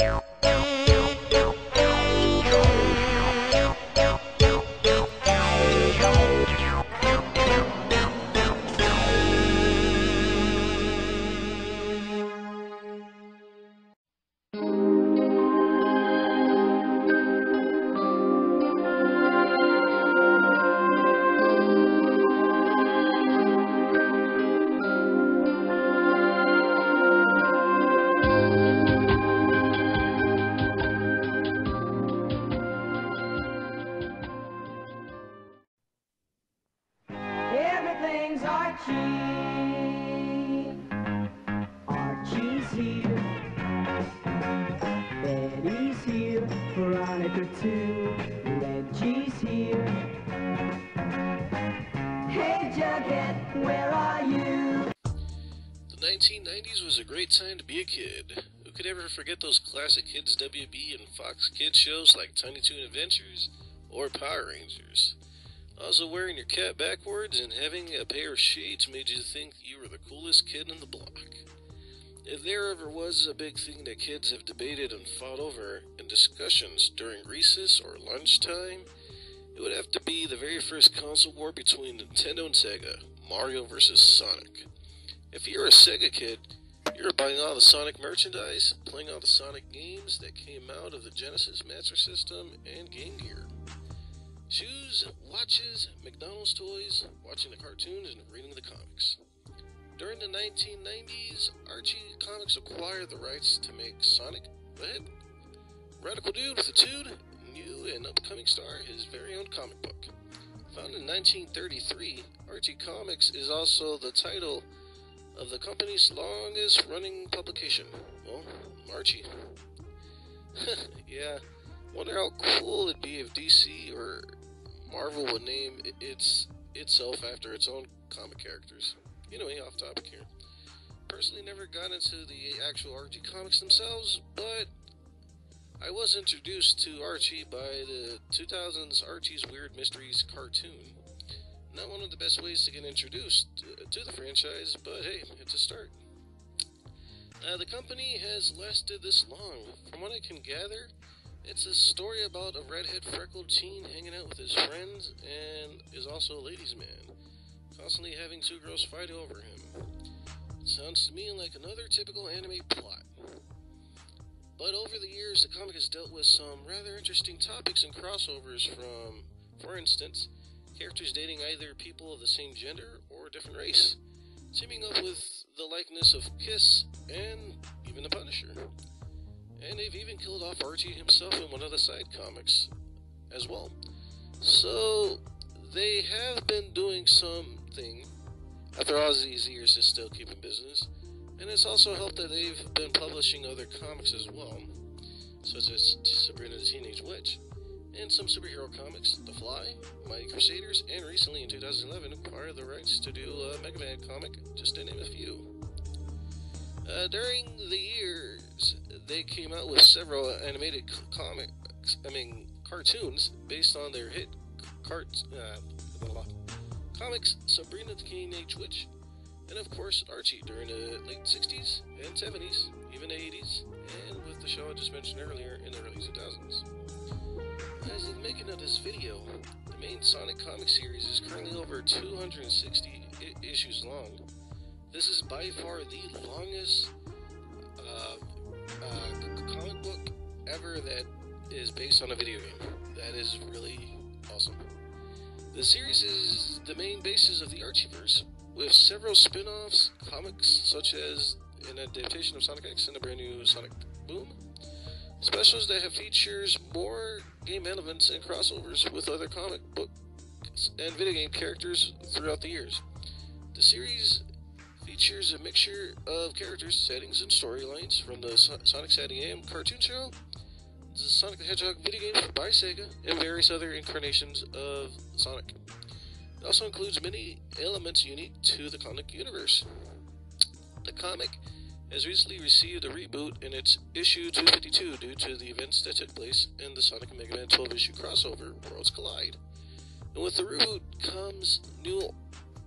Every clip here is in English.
you. Everything's Archie. Archie's here. Betty's here. Veronica too. Reggie's here. Hey Jughead, where are you? The 1990s was a great time to be a kid. Who could ever forget those classic Kids WB and Fox Kids shows like Tiny Toon Adventures or Power Rangers? Also, wearing your cap backwards and having a pair of shades made you think you were the coolest kid in the block. If there ever was a big thing that kids have debated and fought over in discussions during recess or lunchtime, it would have to be the very first console war between Nintendo and Sega Mario vs. Sonic. If you're a Sega kid, you're buying all the Sonic merchandise, playing all the Sonic games that came out of the Genesis Master System and Game Gear. Shoes, watches, McDonald's toys, watching the cartoons, and reading the comics. During the 1990s, Archie Comics acquired the rights to make Sonic the Hit, Radical Dude with a Tude, new and upcoming star, his very own comic book. Founded in 1933, Archie Comics is also the title of the company's longest running publication. Well, Archie. yeah, wonder how cool it'd be if DC or Marvel would name its itself after its own comic characters. Anyway, off topic here. Personally, never got into the actual Archie comics themselves, but I was introduced to Archie by the 2000s Archie's Weird Mysteries cartoon. Not one of the best ways to get introduced to the franchise, but hey, it's a start. Uh, the company has lasted this long. From what I can gather, it's a story about a redhead freckled teen hanging out with his friends and is also a ladies' man, constantly having two girls fight over him. Sounds to me like another typical anime plot. But over the years, the comic has dealt with some rather interesting topics and crossovers from, for instance, characters dating either people of the same gender or different race, teaming up with the likeness of Kiss and even the Punisher. And they've even killed off Archie himself in one of the side comics as well. So they have been doing something after all these years to still keep in business. And it's also helped that they've been publishing other comics as well, such as Sabrina the Teenage Witch, and some superhero comics, The Fly, Mighty Crusaders, and recently in 2011 acquired the rights to do a Mega Man comic, just to name a few. Uh, during the years, they came out with several animated comics, I mean, cartoons based on their hit cart, uh, blah, blah, comics Sabrina the Teenage Witch, and of course Archie during the late 60s and 70s, even the 80s, and with the show I just mentioned earlier in the early 2000s. As of the making of this video, the main Sonic comic series is currently over 260 I- issues long. This is by far the longest uh, uh, comic book ever that is based on a video game. That is really awesome. The series is the main basis of the Archieverse, with several spin offs, comics such as an adaptation of Sonic X and a brand new Sonic Boom, specials that have features more game elements and crossovers with other comic books and video game characters throughout the years. The series features a mixture of characters, settings, and storylines from the so- Sonic Saturday AM cartoon show, the Sonic the Hedgehog video game by Sega, and various other incarnations of Sonic. It also includes many elements unique to the comic universe. The comic has recently received a reboot in its issue 252 due to the events that took place in the Sonic and Mega Man 12 issue crossover, Worlds Collide. And with the reboot comes new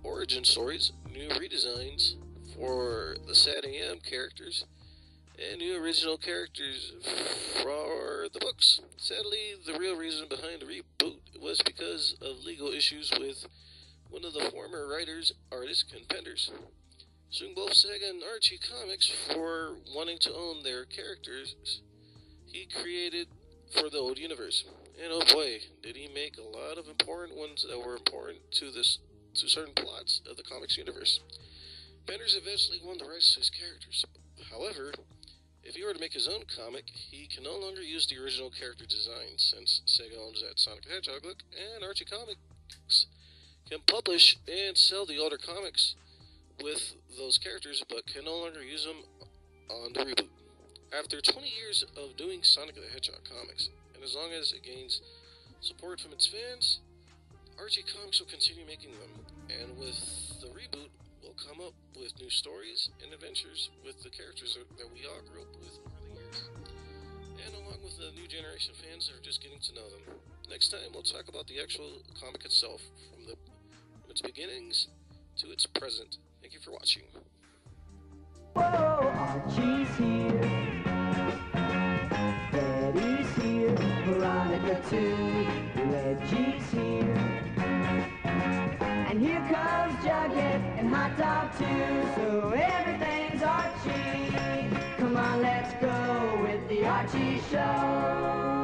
origin stories, new redesigns for the SatAM characters, and new original characters for the books. Sadly, the real reason behind the reboot was because of legal issues with one of the former writers, artists, and vendors, suing both Sega and Archie Comics for wanting to own their characters he created for the old universe. And oh boy, did he make a lot of important ones that were important to this to certain plots of the comics universe. Penders eventually won the rights to his characters. However, if he were to make his own comic, he can no longer use the original character design since Sega owns that Sonic the Hedgehog look, and Archie Comics can publish and sell the older comics with those characters, but can no longer use them on the reboot. After 20 years of doing Sonic the Hedgehog comics, and as long as it gains support from its fans, Archie Comics will continue making them. And with the reboot, we'll come up with new stories and adventures with the characters that we all grew up with over the years. And along with the new generation of fans that are just getting to know them. Next time, we'll talk about the actual comic itself, from, the, from its beginnings to its present. Thank you for watching. Whoa, Archie's here. Betty's here. Veronica too. Here comes Jughead and Hot Dog too. So everything's Archie. Come on, let's go with the Archie Show.